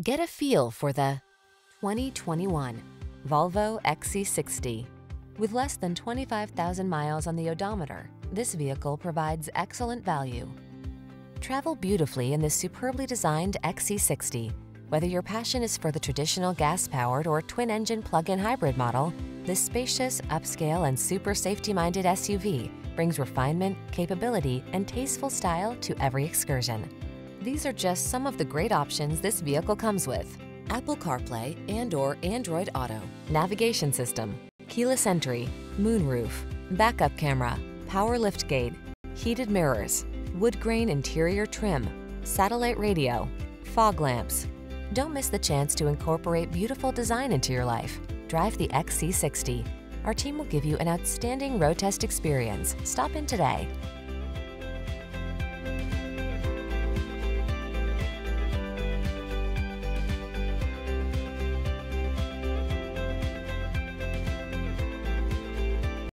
Get a feel for the 2021 Volvo XC60. With less than 25,000 miles on the odometer, this vehicle provides excellent value. Travel beautifully in this superbly designed XC60. Whether your passion is for the traditional gas-powered or twin-engine plug-in hybrid model, this spacious, upscale, and super safety-minded SUV brings refinement, capability, and tasteful style to every excursion. These are just some of the great options this vehicle comes with. Apple CarPlay and or Android Auto, navigation system, keyless entry, moonroof, backup camera, power liftgate, heated mirrors, wood grain interior trim, satellite radio, fog lamps. Don't miss the chance to incorporate beautiful design into your life. Drive the XC60. Our team will give you an outstanding road test experience. Stop in today.